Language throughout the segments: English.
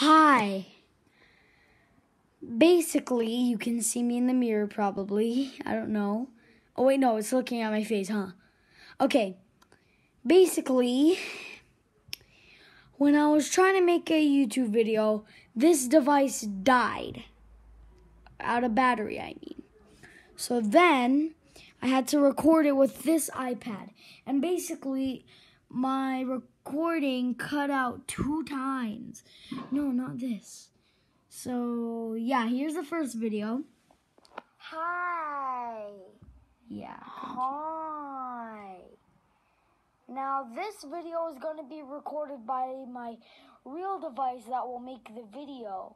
Hi. Basically, you can see me in the mirror probably. I don't know. Oh, wait, no, it's looking at my face, huh? Okay. Basically, when I was trying to make a YouTube video, this device died. Out of battery, I mean. So then I had to record it with this iPad. And basically, my recording cut out two times. No, not this. So, yeah, here's the first video. Hi. Yeah. Hi. Now, this video is going to be recorded by my real device that will make the video.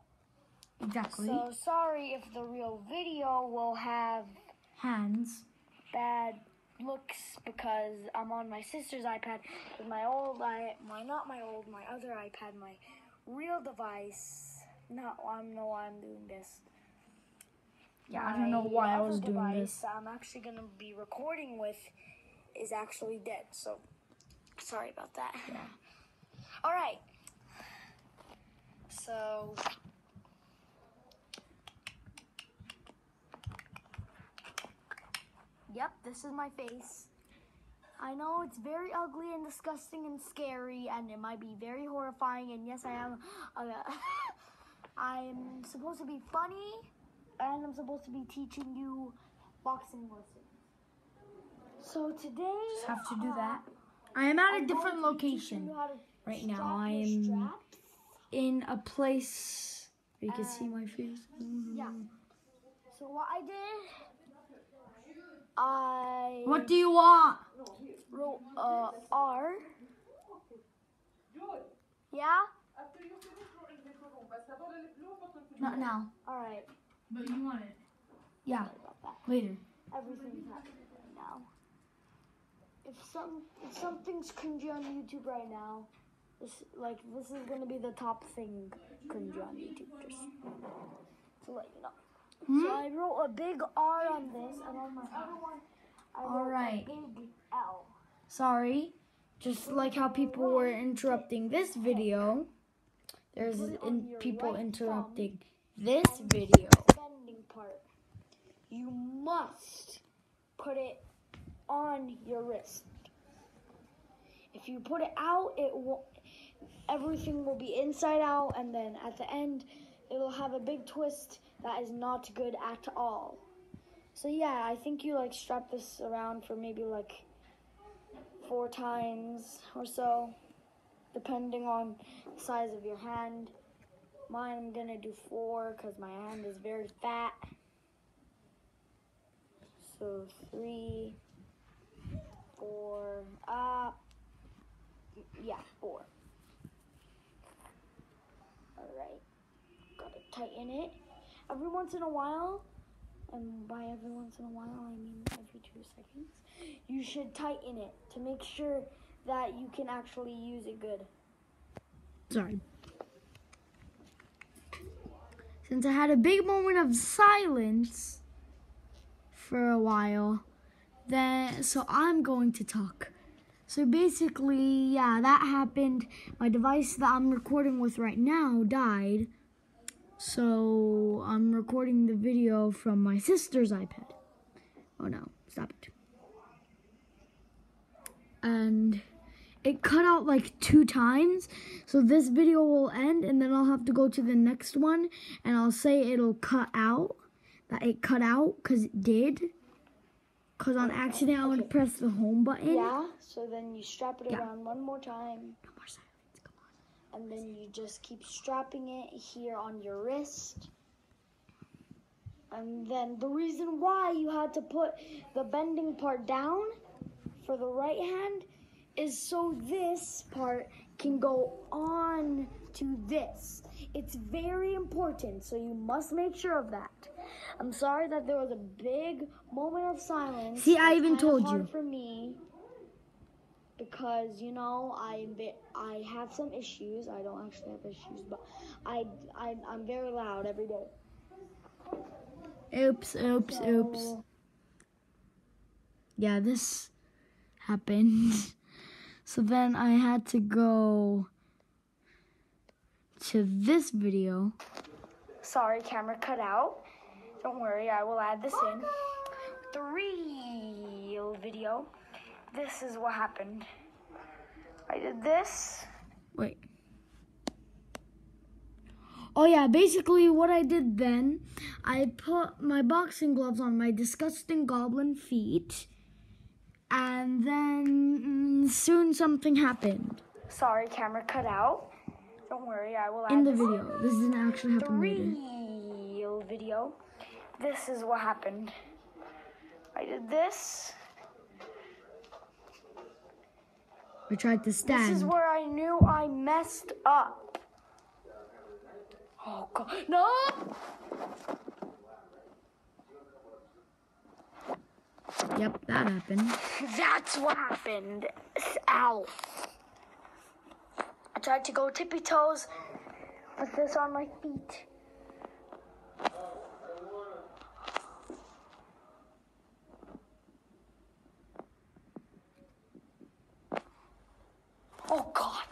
Exactly. So, sorry if the real video will have Hands. bad looks because I'm on my sister's iPad with my old i my not my old my other iPad my real device. Not I don't know why I'm doing this. Yeah, I don't know why I was doing this. I'm actually gonna be recording with is actually dead. So sorry about that. Yeah. All right. So Yep, this is my face. I know it's very ugly and disgusting and scary, and it might be very horrifying. And yes, I am. Uh, I'm supposed to be funny, and I'm supposed to be teaching you boxing lessons. So today, Just have to do that. I am at a different location right now. I am in a place where you can see my face. Yeah. So what I did, I What do you want? wrote uh, R. Yeah. Not now. All right. But you want it. Yeah, later. Everything's happening right now. If some if something's cringy on YouTube right now, this like this is gonna be the top thing cringy on YouTube. Just to let you know. Hmm? So I wrote a big R on this, and on my other I wrote Alright. a big L. Sorry. Just like how people were interrupting this video, there's Put it on in, people interrupting this video. part. You must put it on your wrist. If you put it out, it will everything will be inside out and then at the end it'll have a big twist that is not good at all. So yeah, I think you like strap this around for maybe like four times or so depending on the size of your hand. Mine, I'm gonna do four because my hand is very fat. So three, four, uh, yeah, four. Alright, gotta tighten it. Every once in a while, and by every once in a while, I mean every two seconds, you should tighten it to make sure that you can actually use it good. Sorry. Since I had a big moment of silence for a while, then so I'm going to talk. So basically, yeah, that happened. My device that I'm recording with right now died. So I'm recording the video from my sister's iPad. Oh no, stop it. And it cut out like two times. So this video will end and then I'll have to go to the next one and I'll say it'll cut out. That it cut out because it did. Because on accident I would press the home button. Yeah, so then you strap it Yeah. around one more time. No more silence. Come on. And then you just keep strapping it here on your wrist. And then the reason why you had to put the bending part down for the right hand is so this part can go on to this. It's very important, so you must make sure of that. I'm sorry that there was a big moment of silence. See, I even told you. for me because you know I'm I have some issues. I don't actually have issues, but I, I I'm very loud every day. Oops, oops, oops. Yeah, this happened. So then I had to go to this video. Sorry, camera cut out. Don't worry, I will add this in. The real video. This is what happened. I did this. Wait. Oh yeah, basically what I did then, I put my boxing gloves on my disgusting goblin feet, and then mm, soon something happened Sorry, camera cut out. Don't worry, I will add in the this video. This didn't actually The happen later. real video. This is what happened. I did this. I tried to This is where I knew I messed up. Oh god. No! Yep, that happened. That's what happened. Ow. I tried to go tippy toes with this on my feet. Oh god.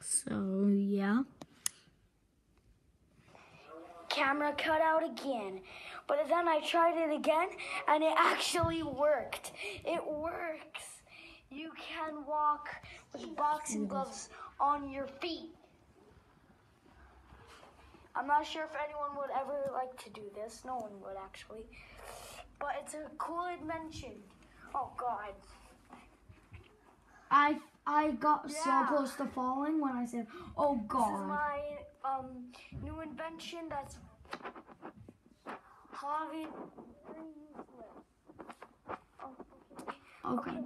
So yeah. Camera cut out again. But then I tried it again and it actually worked. It works. You can walk with boxing gloves on your feet. I'm not sure if anyone would ever like to do this. No one would actually. But it's a cool invention. Oh god. I I got so close to falling when I said, "Oh This is God." my um new invention that's Javi Oh, okay. Okay.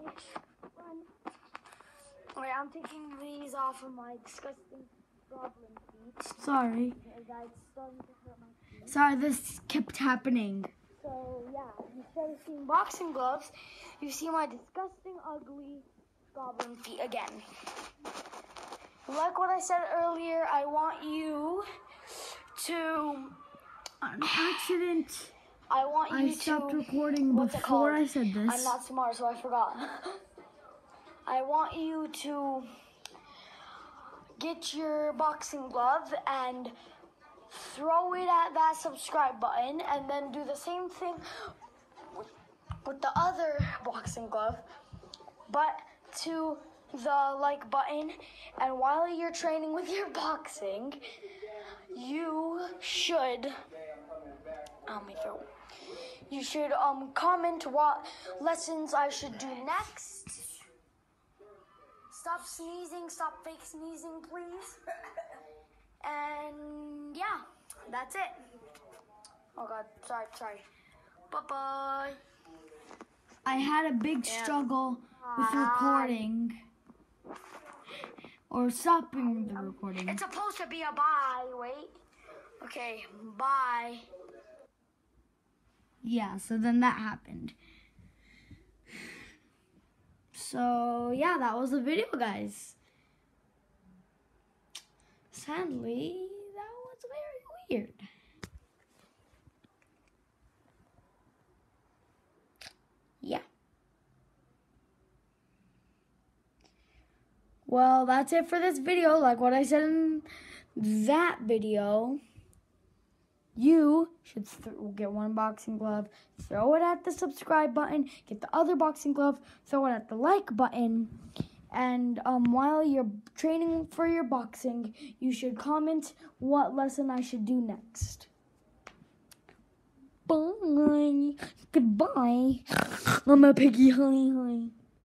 Wait, I'm taking these off of my disgusting goblin feet Sorry. because it's starting to hurt my feet. Sorry, this kept happening. So yeah, instead of seeing boxing gloves, you see my disgusting, ugly goblin feet again. Like what I said earlier, I want you to. An accident. I want you to. I stopped to. recording before? I said this. I'm not smart, so I forgot. I want you to get your boxing glove and throw it at that subscribe button, and then do the same thing with, with the other boxing glove, but to the like button. And while you're training with your boxing, you should. Throat. You should um comment what lessons I should do next. Stop sneezing, stop fake sneezing, please. And yeah, that's it. Oh god, sorry, sorry. Bye bye. I had a big struggle with recording or stopping the recording. It's supposed to be a bye. Wait. Okay, bye. Yeah, so then that happened. So, yeah, that was the video, guys. Sadly, that was very weird. Yeah. Well, that's it for this video. Like what I said in that video, you should get one boxing glove, throw it at the subscribe button, get the other boxing glove, throw it at the like button, and um, while you're training for your boxing, you should comment what lesson I should do next. Bye. Goodbye. I'm a piggy. honey, hi.